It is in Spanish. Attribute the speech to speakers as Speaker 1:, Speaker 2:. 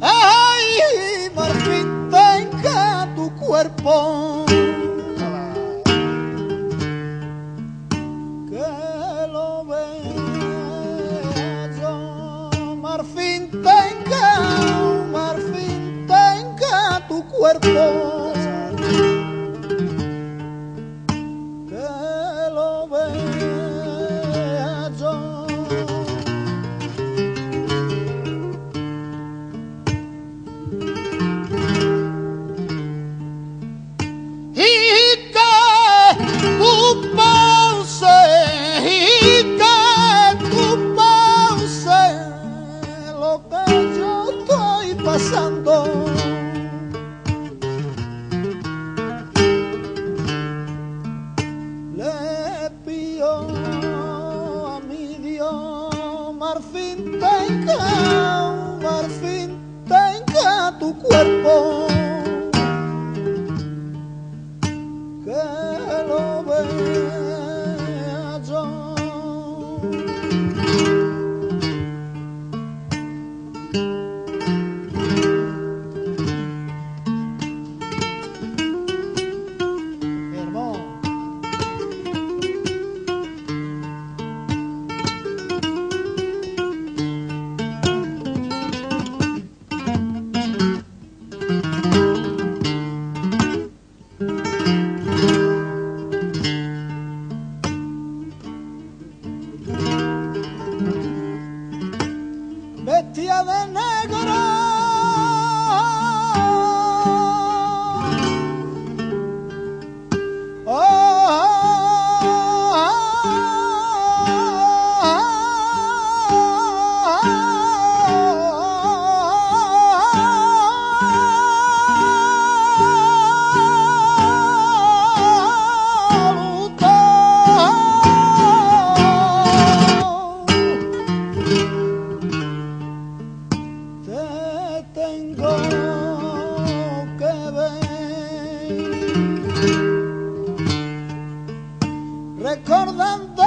Speaker 1: Ay, marfil tenga tu cuerpo. Que lo vea yo, marfil tenga, marfil tenga tu cuerpo. Pasando le pido a mi Dios marfil tenga marfil tenga tu cuerpo que lo vea yo. recordando